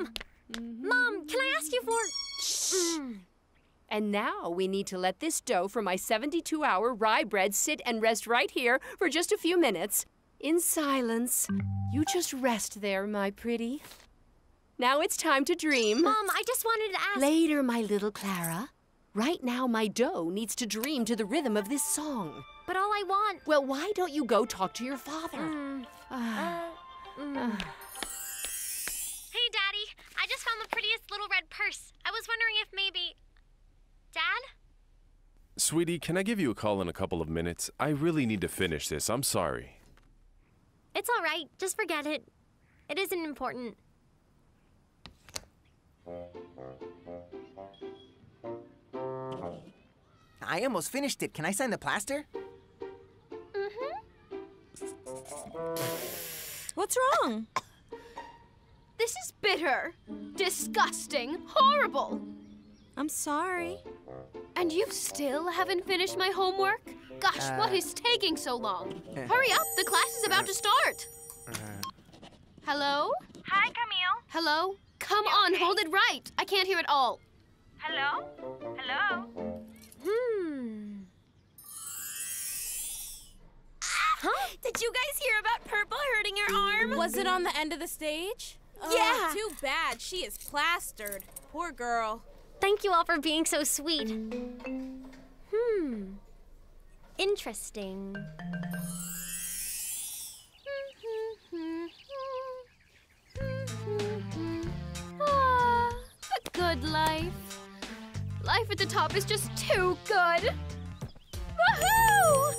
Mom! Mom, can I ask you for... Mm. And now we need to let this dough for my 72 hour rye bread sit and rest right here for just a few minutes. In silence. You just rest there, my pretty. Now it's time to dream. Mom, I just wanted to ask... Later, my little Clara. Right now, my dough needs to dream to the rhythm of this song. But all I want... Well, why don't you go talk to your father? Mm. Ah. Uh, mm. I just found the prettiest little red purse. I was wondering if maybe... Dad? Sweetie, can I give you a call in a couple of minutes? I really need to finish this. I'm sorry. It's all right. Just forget it. It isn't important. I almost finished it. Can I sign the plaster? Mm-hmm. What's wrong? This is bitter, disgusting, horrible. I'm sorry. And you still haven't finished my homework? Gosh, Uh, what is taking so long? uh, Hurry up, the class is about to start. Uh, Hello? Hi, Camille. Hello? Come on, hold it right. I can't hear it all. Hello? Hello? Hmm. Huh? Did you guys hear about Purple hurting her arm? Was it on the end of the stage? Yeah. Oh, too bad. She is plastered. Poor girl. Thank you all for being so sweet. Hmm. Interesting. Ah, the good life. Life at the top is just too good. Woohoo!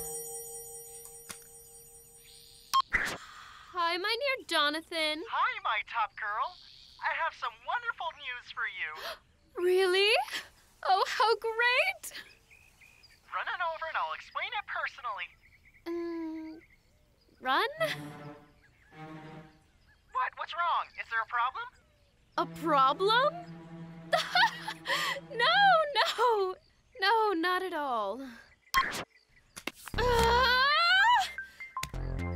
Hi, my Jonathan. Hi, my top girl. I have some wonderful news for you. Really? Oh, how great! Run on over and I'll explain it personally. Mm, run? What? What's wrong? Is there a problem? A problem? no, no, no, not at all. Ah!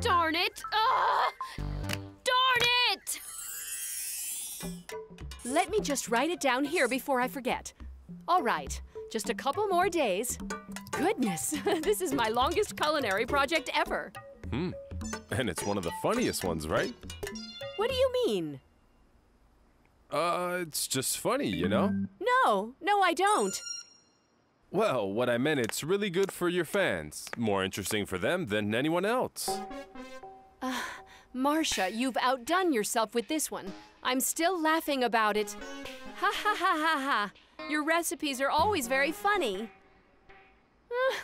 Darn it! Ah! Let me just write it down here before I forget. All right, just a couple more days. Goodness, this is my longest culinary project ever. Hmm. And it's one of the funniest ones, right? What do you mean? Uh, it's just funny, you know? No, no, I don't. Well, what I meant, it's really good for your fans. More interesting for them than anyone else. Uh, Marcia, you've outdone yourself with this one. I'm still laughing about it. Ha ha ha ha ha. Your recipes are always very funny. Uh,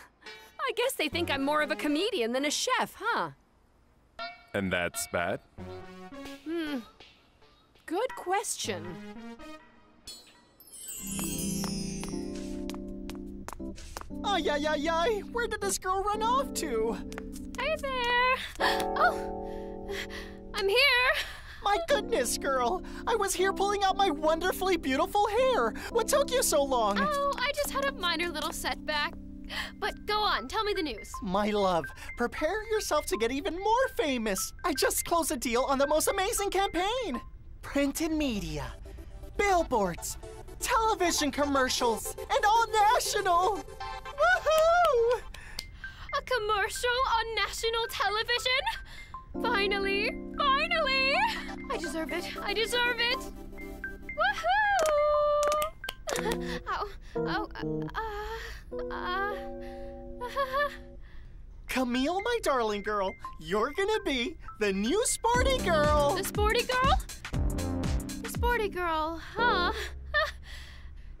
I guess they think I'm more of a comedian than a chef, huh? And that's bad? Hmm. Good question. Ay, ay, ay, ay. Where did this girl run off to? Hey there! Oh, I'm here! My goodness, girl. I was here pulling out my wonderfully beautiful hair. What took you so long? Oh, I just had a minor little setback. But go on, tell me the news. My love, prepare yourself to get even more famous. I just closed a deal on the most amazing campaign printed media, billboards, television commercials, and all national. Woohoo! A commercial on national television? Finally! Finally! I deserve it. I deserve it. Woohoo! Ow. Oh. Uh, uh, uh, Camille, my darling girl, you're gonna be the new sporty girl. The sporty girl? The sporty girl, huh?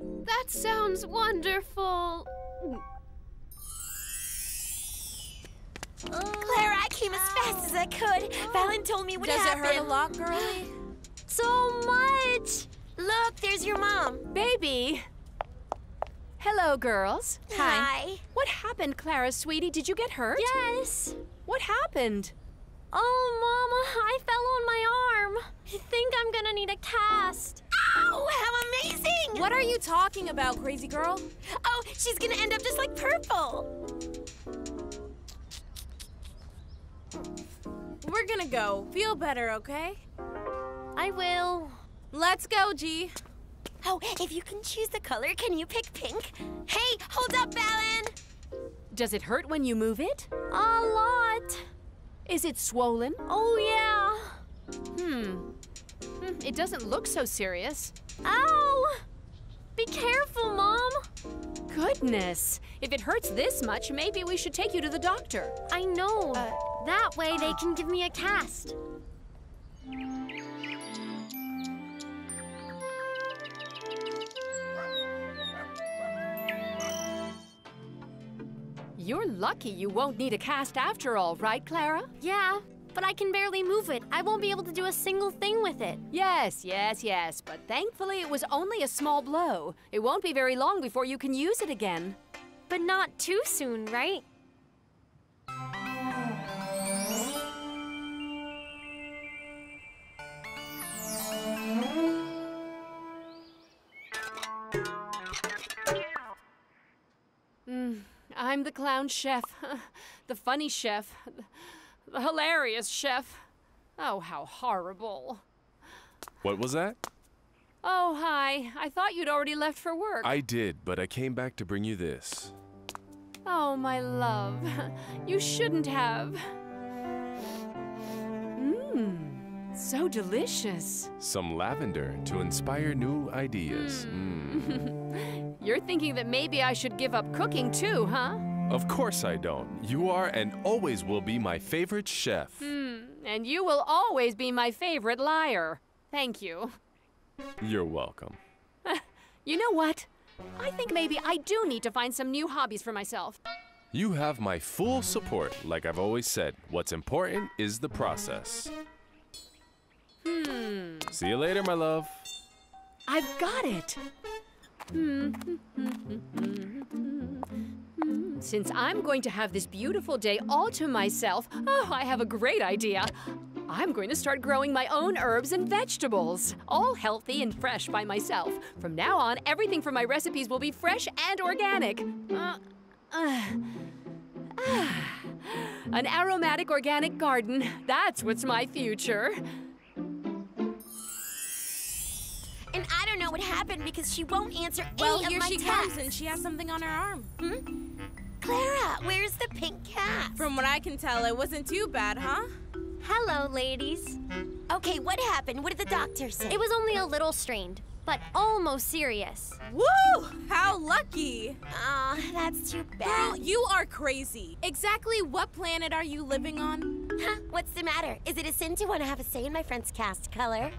that sounds wonderful. Clara, I came as fast as I could. Valen told me what Does happened. it hurt a lot, girlie? So much. Look, there's your mom. Baby. Hello, girls. Hi. What happened, Clara, sweetie? Did you get hurt? Yes. What happened? Oh, Mama, I fell on my arm. I think I'm gonna need a cast. Ow, how amazing! What are you talking about, crazy girl? Oh, she's gonna end up just like Purple. We're gonna go. Feel better, okay? I will. Let's go, G. Oh, if you can choose the color, can you pick pink? Hey, hold up, Alan! Does it hurt when you move it? A lot. Is it swollen? Oh, yeah. Hmm. Hmm, It doesn't look so serious. Ow! Be careful, Mom. Goodness. If it hurts this much, maybe we should take you to the doctor. I know. That way they can give me a cast. You're lucky you won't need a cast after all, right, Clara? Yeah, but I can barely move it. I won't be able to do a single thing with it. Yes, yes, yes. But thankfully, it was only a small blow. It won't be very long before you can use it again. But not too soon, right? I'm the clown chef, the funny chef, the hilarious chef. Oh, how horrible. What was that? Oh, hi. I thought you'd already left for work. I did, but I came back to bring you this. Oh, my love. You shouldn't have. Mmm, so delicious. Some lavender to inspire new ideas. Mm. You're thinking that maybe I should give up cooking too, huh? Of course I don't. You are and always will be my favorite chef. Hmm, and you will always be my favorite liar. Thank you. You're welcome. You know what? I think maybe I do need to find some new hobbies for myself. You have my full support. Like I've always said, what's important is the process. Hmm, See you later, my love. I've got it. Hmm. Since I'm going to have this beautiful day all to myself, oh, I have a great idea. I'm going to start growing my own herbs and vegetables, all healthy and fresh by myself. From now on, everything from my recipes will be fresh and organic. Uh, uh, ah. An aromatic organic garden. That's what's my future. And I don't know what happened because she won't answer Well, any of my texts. Well, here my she comes, and she has something on her arm. Clara, where's the pink cat? From what I can tell, it wasn't too bad, huh? Hello, ladies. Okay, what happened? What did the doctor say? It was only a little strained, but almost serious. Woo! How lucky! Aw, that's too bad. Girl, bad. you are crazy. Exactly what planet are you living on? Huh, what's the matter? Is it a sin to want to have a say in my friend's cast color?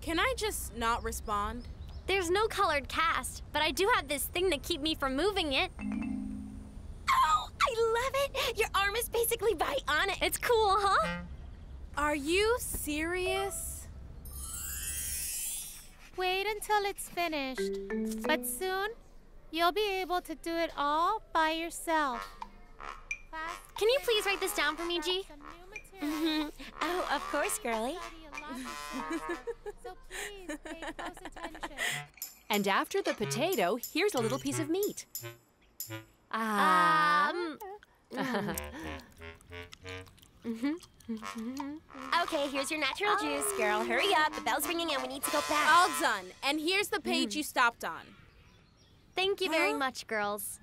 Can I just not respond? There's no colored cast, but I do have this thing to keep me from moving it. I love it! Your arm is basically bionic. It's cool, huh? Are you serious? Wait until it's finished. But soon, you'll be able to do it all by yourself. Can you please write this down for me, G? Mm-hmm. Oh, of course, girlie. Study a lot faster. so please pay close attention. And after the potato, here's a little piece of meat. Um, Okay, here's your natural juice, girl. Hurry up. The bell's ringing and we need to go back. All done. And here's the page you stopped on. thank you very much, girls.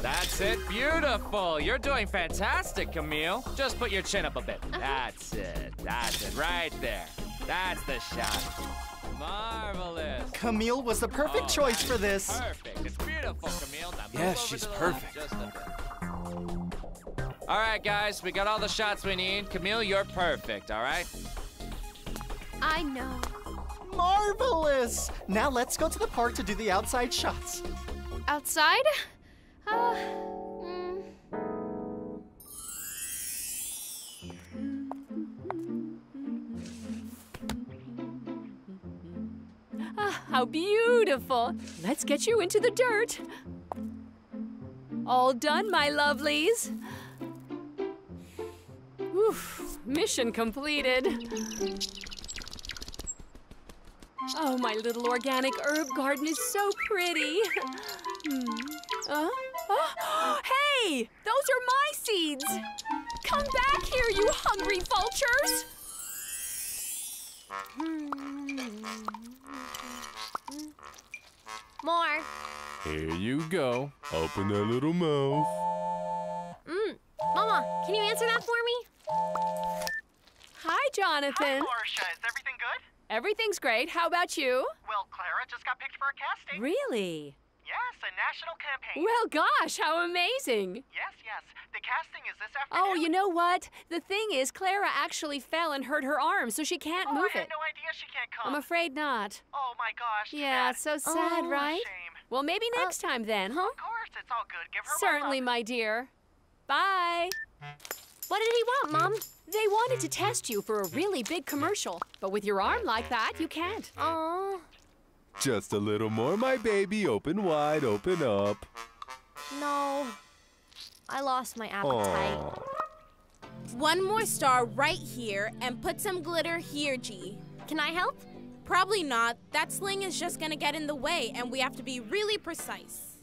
That's it. Beautiful. You're doing fantastic, Camille. Just put your chin up a bit. That's it. That's it. Right there. That's the shot. Marvelous. Camille was the perfect Oh, choice for this. Perfect. It's beautiful, Camille. Now move Yes, she's perfect. left just a bit. All right, guys. We got all the shots we need. Camille, you're perfect. All right. I know. Marvelous! Now let's go to the park to do the outside shots. Outside? Uh, how beautiful. Let's get you into the dirt. All done, my lovelies. Oof, mission completed. Oh, my little organic herb garden is so pretty. Hmm. Uh, oh, hey, those are my seeds. Come back here, you hungry vultures! More. Here you go. Open that little mouth. Mm. Mama, can you answer that for me? Hi, Jonathan. Hi, Marcia, is everything good? Everything's great. How about you? Well, Clara just got picked for a casting. Really? Yes, a national campaign. Well, gosh, how amazing! Yes, yes. The casting is this oh, afternoon. Oh, you know what? The thing is, Clara actually fell and hurt her arm, so she can't oh, move I had it. no idea she can't come. I'm afraid not. Oh my gosh. Yeah, bad. so oh, sad, Oh, right? Shame. Well, maybe uh, next time then, huh? Of course, it's all good. Give her Certainly, my my dear. Bye. What did he want, Mom? They wanted to test you for a really big commercial, but with your arm like that, you can't. Oh, Just a little more, my baby. Open wide, open up. no. I lost my appetite. Aw. One more star right here and put some glitter here, G. Can I help? Probably not. That sling is just gonna get in the way and we have to be really precise.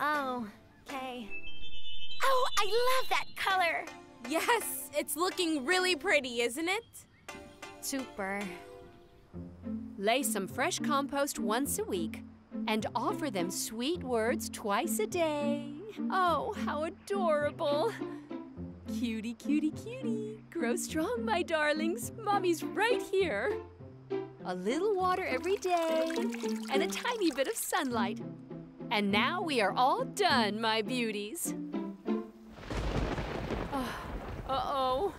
Oh, okay. Oh, I love that color. Yes, it's looking really pretty, isn't it? Super. Lay some fresh compost once a week and offer them sweet words twice a day. Oh, how adorable. Cutie, cutie, cutie. Grow strong, my darlings. Mommy's right here. A little water every day and a tiny bit of sunlight. And now we are all done, my beauties. Oh, uh-oh.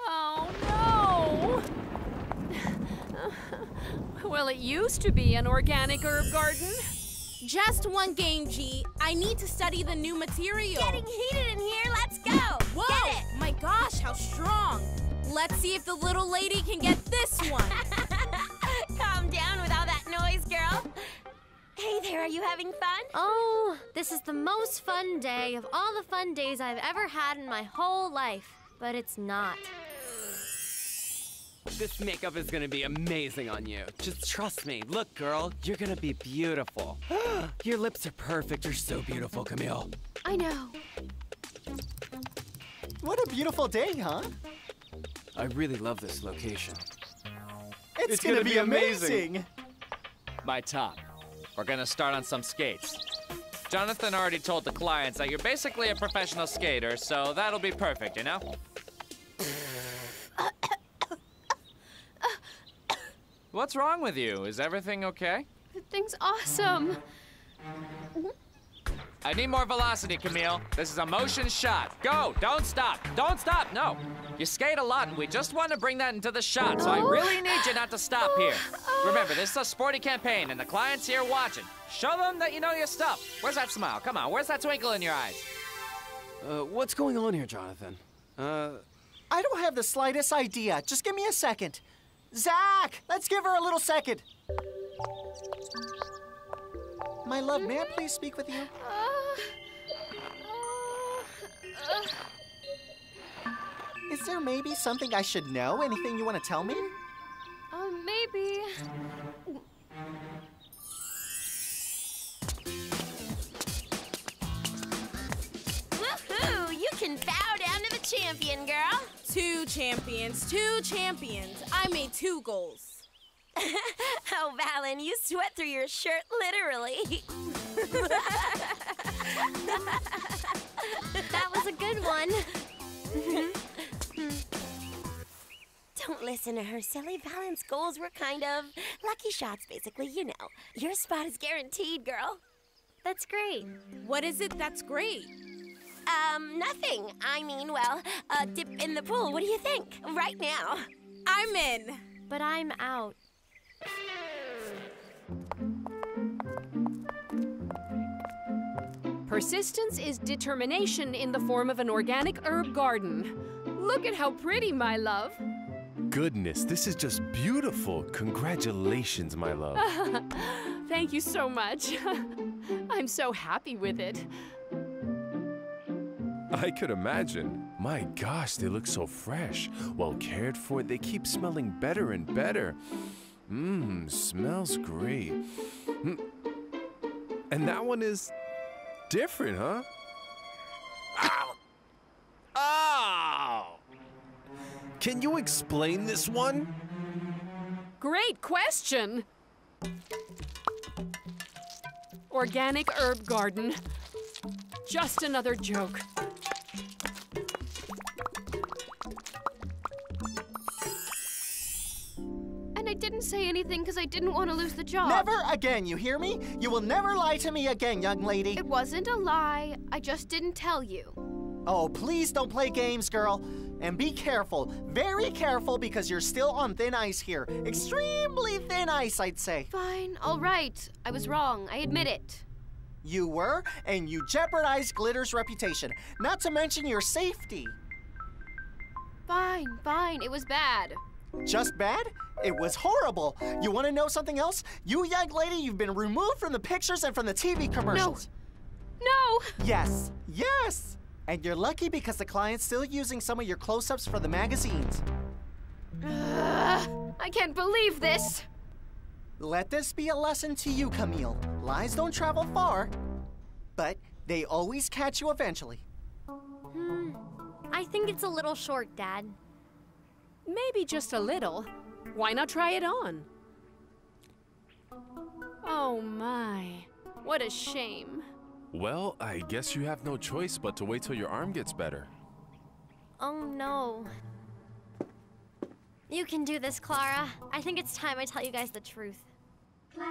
Oh, no! Well, it used to be an organic herb garden. Just one game, G. I need to study the new material. Getting heated in here. Let's go. Whoa! Get it. My gosh, how strong! Let's see if the little lady can get this one. Calm down with all that noise, girl. Hey there, are you having fun? Oh, this is the most fun day of all the fun days I've ever had in my whole life. But it's not. This makeup is gonna be amazing on you. Just trust me. Look, girl, you're gonna be beautiful. Your lips are perfect. You're so beautiful, Camille. I know. What a beautiful day, huh? I really love this location. It's, It's gonna, gonna be, be amazing. amazing. My top. We're gonna start on some skates. Jonathan already told the clients that you're basically a professional skater, so that'll be perfect, you know? What's wrong with you? Is everything okay? Everything's awesome. I need more velocity, Camille. This is a motion shot. Go! Don't stop! Don't stop! No! You skate a lot, and we just want to bring that into the shot, so I really need you not to stop here. Remember, this is a sporty campaign, and the client's here watching. Show them that you know your stuff. Where's that smile? Come on, where's that twinkle in your eyes? Uh, what's going on here, Jonathan? Uh, I don't have the slightest idea. Just give me a second. Zach, let's give her a little second. My love, may I please speak with you? Is there maybe something I should know? Anything you want to tell me? Oh, maybe. Champion, girl. Two champions, two champions. I made two goals. oh, Valen, you sweat through your shirt literally. That was a good one. Don't listen to her. Silly Valen's goals were kind of lucky shots, basically. You know, your spot is guaranteed, girl. That's great. What is it that's great? Um, nothing. I mean, well, a dip in the pool. What do you think? Right now. I'm in. But I'm out. Persistence is determination in the form of an organic herb garden. Look at how pretty, my love. Goodness, this is just beautiful. Congratulations, my love. Thank you so much. I'm so happy with it. I could imagine. My gosh, they look so fresh. Well cared for. They keep smelling better and better. Mmm, smells great. Mm. And that one is different, huh? Oh! Can you explain this one? Great question. Organic herb garden. Just another joke. Say anything because I didn't want to lose the job. Never again, you hear me? You will never lie to me again, young lady. It wasn't a lie. I just didn't tell you. Oh, please don't play games, girl. And be careful, very careful, because you're still on thin ice here. Extremely thin ice, I'd say. Fine, all right. I was wrong. I admit it. You were, and you jeopardized Glitter's reputation, not to mention your safety. Fine, fine. It was bad. Just bad? It was horrible. You want to know something else? You, young lady, you've been removed from the pictures and from the TV commercials. No! No! Yes, yes! And you're lucky because the client's still using some of your close ups for the magazines. Ugh, I can't believe this. Let this be a lesson to you, Camille. Lies don't travel far, but they always catch you eventually. Hmm. I think it's a little short, Dad. Maybe just a little. Why not try it on? Oh my, what a shame. Well, I guess you have no choice but to wait till your arm gets better. Oh no. You can do this, Clara. I think it's time I tell you guys the truth. Clara,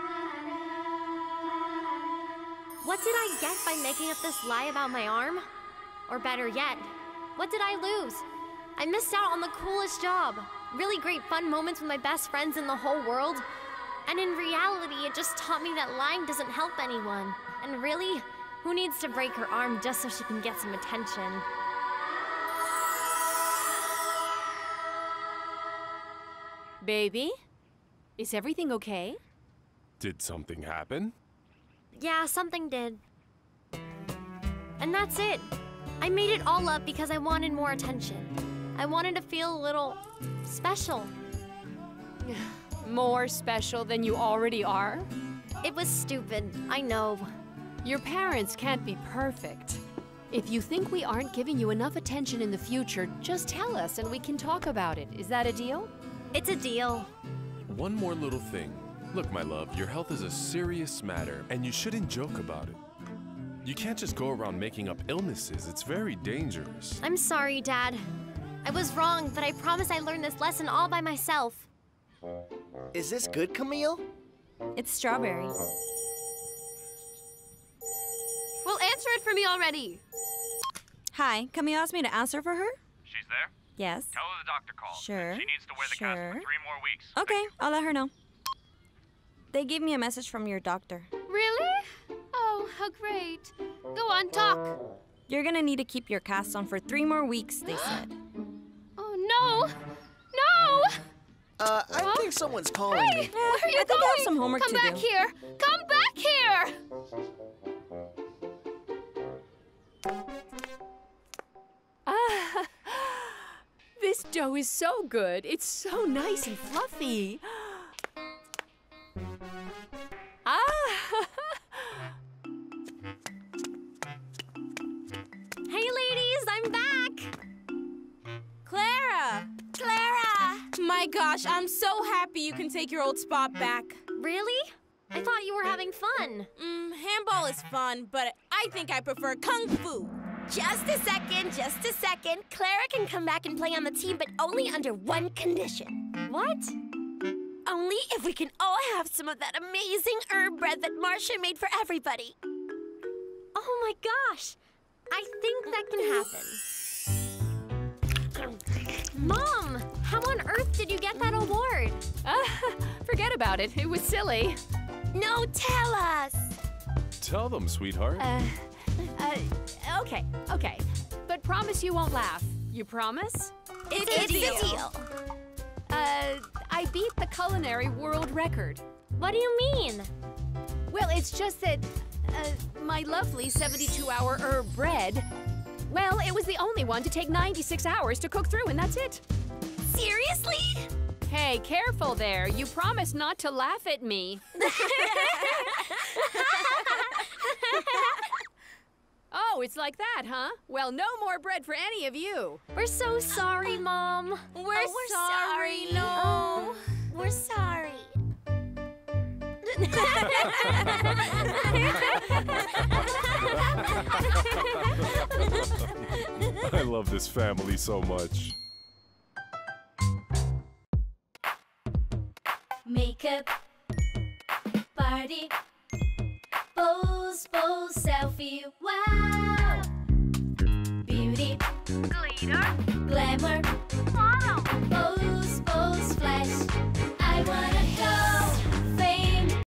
What did I get by making up this lie about my arm? Or better yet, what did I lose? I missed out on the coolest job. Really great fun moments with my best friends in the whole world. And in reality, it just taught me that lying doesn't help anyone. And really, who needs to break her arm just so she can get some attention? Baby, is everything okay? Did something happen? Yeah, something did. And that's it. I made it all up because I wanted more attention. I wanted to feel a little special. More special than you already are? It was stupid, I know. Your parents can't be perfect. If you think we aren't giving you enough attention in the future, just tell us and we can talk about it. Is that a deal? It's a deal. One more little thing. Look, my love, your health is a serious matter, and you shouldn't joke about it. You can't just go around making up illnesses. It's very dangerous. I'm sorry, Dad. I was wrong, but I promise I learned this lesson all by myself. Is this good, Camille? It's strawberry. Well, answer it for me already. Hi, Camille asked me to answer for her? She's there? Yes. Tell her the doctor called. Sure. She needs to wear the cast sure. for three more weeks. Okay, I'll let her know. They gave me a message from your doctor. Really? Oh, how great. Go on, talk. You're gonna need to keep your cast on for three more weeks, they said. No. No! Uh, I think someone's calling Hey, me. where are you I think I going? have some homework Come to back here. Come back here. Ah, this dough is so good. It's so nice and fluffy. My gosh, I'm so happy you can take your old spot back. Really? I thought you were having fun. Mm, handball is fun, but I think I prefer kung fu. Just a second, just a second. Clara can come back and play on the team, but only under one condition. What? Only if we can all have some of that amazing herb bread that Marcia made for everybody. Oh my gosh! I think that can did you get that award? ah, forget about it. It was silly. No, tell us. Tell them, sweetheart. Uh, uh, okay, okay. But promise you won't laugh. You promise? It's, a deal. Uh, I beat the culinary world record. What do you mean? Well, it's just that uh, my lovely 72 hour herb bread, well, it was the only one to take 96 hours to cook through, and that's it. Seriously? Hey, careful there. You promised not to laugh at me. oh, Oh, it's like that, huh? Well, no more bread for any of you. We're so sorry, Mom. We're, oh, we're sorry. sorry, no. We're sorry. I love this family so much. Makeup, party, pose, pose, selfie, wow! Beauty, glitter, glamour, model, pose.